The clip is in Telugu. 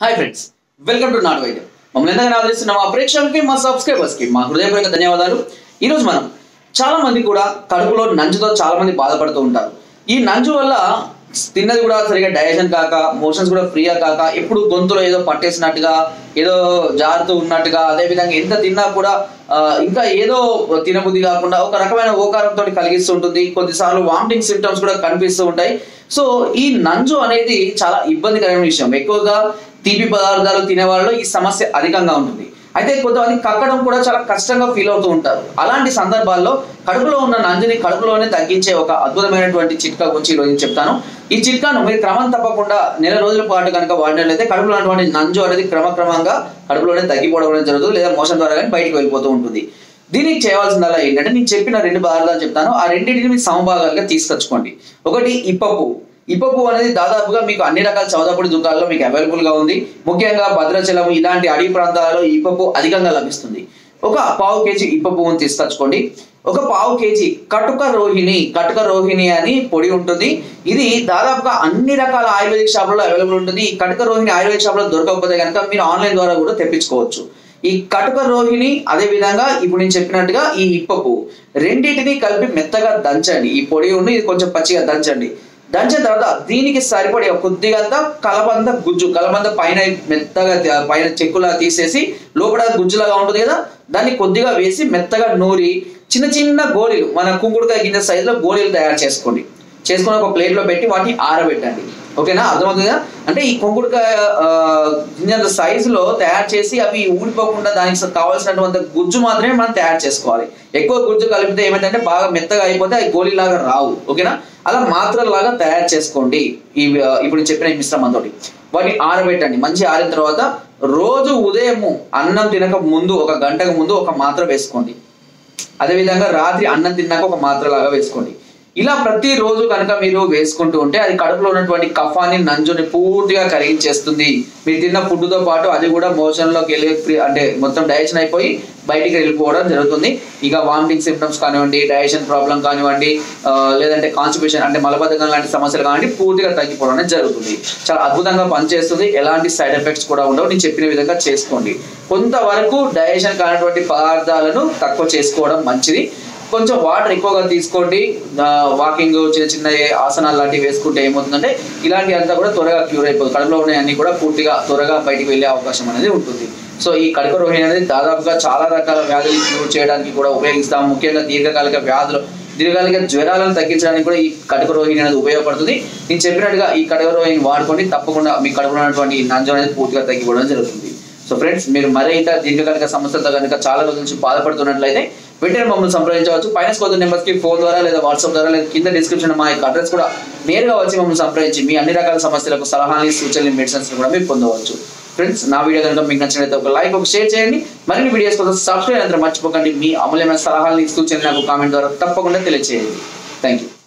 హాయ్ ఫ్రెండ్స్ వెల్కమ్ టు నాట్ వైద్యం మమ్మల్ని ఎంతగానో ఆదరిస్తున్న మా ప్రేక్షకులకి మా సబ్స్క్రైబర్స్కి మా హృదయపూర్వక ధన్యవాదాలు. ఈరోజు మనం చాలా మంది కూడా కడుపులో నంజుతో చాలా మంది బాధపడుతూ ఉంటారు. ఈ నంజు వల్ల తిన్నది కూడా సరిగా డైజెషన్ కాక మోషన్స్ కూడా ఫ్రీగా కాక ఎప్పుడు గొంతులో ఏదో పట్టేసినట్టుగా ఏదో జారుతూ ఉన్నట్టుగా అదేవిధంగా ఎంత తిన్నా కూడా ఇంకా ఏదో తినబుద్ధి కాకుండా ఒక రకమైన ఓకారంతో కలిగిస్తూ ఉంటుంది. కొన్నిసార్లు వామిటింగ్ సిమ్టమ్స్ కూడా కనిపిస్తూ ఉంటాయి. సో ఈ నంజు అనేది చాలా ఇబ్బందికరమైన విషయం. ఎక్కువగా తీపి పదార్థాలు తినేవాళ్ళలో ఈ సమస్య అధికంగా ఉంటుంది. అయితే కొంతమంది కక్కడం కూడా చాలా కష్టంగా ఫీల్ అవుతూ ఉంటారు. అలాంటి సందర్భాల్లో కడుపులో ఉన్న నంజుని కడుపులోనే తగ్గించే ఒక అద్భుతమైనటువంటి చిట్కా గురించి ఈరోజు చెప్తాను. ఈ చిట్కాను మీరు క్రమం తప్పకుండా నెల రోజుల పాటు కనుక వాడినట్లయితే కడుపులో ఉన్నటువంటి నంజు అనేది క్రమక్రమంగా కడుపులోనే తగ్గిపోవడం జరుగుతుంది లేదా మోషన్ ద్వారా కానీ బయటికి వెళ్ళిపోతూ ఉంటుంది. దీనికి చేయవలసిందల్లా ఏంటంటే నేను చెప్పిన రెండు పదార్థాలు చెప్తాను. ఆ రెండింటిని మీరు సమభాగాలుగా తీసుకొచ్చుకోండి. ఒకటి ఇప్పపు ఇప్పపు అనేది దాదాపుగా మీకు అన్ని రకాల చౌదాపొడి దుకాణాల్లో మీకు అవైలబుల్గా ఉంది. ముఖ్యంగా భద్రాచలం ఇలాంటి అడవి ప్రాంతాలలో ఈ ఇప్పపు అధికంగా లభిస్తుంది. ఒక పావు కేజీ ఇప్ప పువ్వును తీసుకొచ్చుకోండి. ఒక పావు కేజీ కటుక రోహిణి కటుక రోహిణి అని పొడి ఉంటుంది. ఇది దాదాపుగా అన్ని రకాల ఆయుర్వేదిక్ షాపులలో అవైలబుల్ ఉంటుంది. ఈ కటుక రోహిణి ఆయుర్వేదిక్ షాపులో దొరకకపోతే కనుక మీరు ఆన్లైన్ ద్వారా కూడా తెప్పించుకోవచ్చు. ఈ కటుక రోహిణి అదే విధంగా ఇప్పుడు నేను చెప్పినట్టుగా ఈ ఇప్ప పువ్వు రెండింటిని కలిపి మెత్తగా దంచండి. ఈ పొడి ఉండి ఇది కొంచెం పచ్చిగా దంచండి. దంచిన తర్వాత దీనికి సరిపడే కొద్దిగా కలబంద గుజ్జు కలబంద పైన మెత్తగా పైన చెక్కులా తీసేసి లోపల గుజ్జులాగా ఉంటుంది కదా దాన్ని కొద్దిగా వేసి మెత్తగా నూరి చిన్న చిన్న గోళీలు మన కుంకుడుకాయ గింజ సైజులో గోళీలు తయారు చేసుకోండి. చేసుకొని ఒక ప్లేట్లో పెట్టి వాటిని ఆరబెట్టండి. ఓకేనా? అర్థమవుతుందా? అంటే ఈ కుంకుడుకాయ గింజంత సైజులో తయారు చేసి అవి ఊడిపోకుండా దానికి కావాల్సినటువంటి గుజ్జు మాత్రమే మనం తయారు చేసుకోవాలి. ఎక్కువ గుజ్జు కలిపితే ఏమిటంటే బాగా మెత్తగా అయిపోతే అవి గోళీలాగా రావు. ఓకేనా? అలా మాత్రలాగా తయారు చేసుకోండి. ఈ ఇప్పుడు చెప్పిన మిశ్రమంతో వాటిని ఆరబెట్టండి. మంచి ఆరిన తర్వాత రోజు ఉదయము అన్నం తినక ముందు ఒక గంటకు ముందు ఒక మాత్ర వేసుకోండి. అదేవిధంగా రాత్రి అన్నం తిన్నాక ఒక మాత్ర లాగా వేసుకోండి. ఇలా ప్రతి రోజు కనుక మీరు వేసుకుంటూ ఉంటే అది కడుపులో ఉన్నటువంటి కఫాన్ని నంజుని పూర్తిగా కరిగించేస్తుంది. మీరు తిన్న ఫుడ్తో పాటు అది కూడా మోషన్లోకి వెళ్ళి అంటే మొత్తం డైజెషన్ అయిపోయి బయటికి వెళ్ళిపోవడం జరుగుతుంది. ఇక వామిటింగ్ సిమ్టమ్స్ కానివ్వండి డైజెషన్ ప్రాబ్లం కానివ్వండి లేదంటే కాన్స్టిపేషన్ అంటే మలబద్ధకం లాంటి సమస్యలు కానివ్వండి పూర్తిగా తగ్గిపోవడం అనేది జరుగుతుంది. చాలా అద్భుతంగా పనిచేస్తుంది. ఎలాంటి సైడ్ ఎఫెక్ట్స్ కూడా ఉండవు. నేను చెప్పిన విధంగా చేసుకోండి. కొంతవరకు డైజెషన్ కానటువంటి పదార్థాలను తక్కువ చేసుకోవడం మంచిది. కొంచెం వాటర్ ఎక్కువగా తీసుకోండి. వాకింగ్ చిన్న చిన్న ఆసనాలు లాంటివి వేసుకుంటే ఏమవుతుందంటే ఇలాంటి అంతా కూడా త్వరగా క్యూర్ అయిపోతుంది. కడుపులో ఉన్నాయన్నీ కూడా పూర్తిగా త్వరగా బయటికి వెళ్ళే అవకాశం అనేది ఉంటుంది. సో ఈ కడుపు రోహిణి అనేది దాదాపుగా చాలా రకాల వ్యాధులు క్యూర్ చేయడానికి కూడా ఉపయోగిస్తాం. ముఖ్యంగా దీర్ఘకాలిక వ్యాధులు దీర్ఘకాలిక జ్వరాలను తగ్గించడానికి కూడా ఈ కడుపు రోహిణి అనేది ఉపయోగపడుతుంది. నేను చెప్పినట్టుగా ఈ కడుపు రోహిణి వాడుకోండి. తప్పకుండా మీ కడుపులో ఉన్నటువంటి నంజం అనేది పూర్తిగా తగ్గిపోవడం జరుగుతుంది. సో ఫ్రెండ్స్ మీరు మరే ఇతర కనుక సమస్యలతో కనుక చాలా రోజుల నుంచి బాధపడుతున్నట్లయితే వెంటనే మమ్మల్ని సంప్రదించవచ్చు. పైన స్కోర్ నెంబర్స్కి ఫోన్ ద్వారా లేదా వాట్సాప్ ద్వారా లేదా కింద డిస్క్రిప్షన్ మా యొక్క అడ్రస్ కూడా నేరుగా వచ్చి మమ్మల్ని సంప్రదించి మీ అన్ని రకాల సమస్యలకు సలహాని సూచనలు మెడిసిన్స్ కూడా మీరు పొందవచ్చు. ఫ్రెండ్స్ నా వీడియో కనుక మీకు నచ్చినట్లయితే ఒక లైక్ ఒక షేర్ చేయండి. మరిన్ని వీడియోస్ కోసం సబ్స్క్రైబ్ అంతా మర్చిపోకండి. మీ అమూల్యమైన సలహాలు సూచనలు నాకు కామెంట్ ద్వారా తప్పకుండా తెలియజేయండి థ్యాంక్ యూ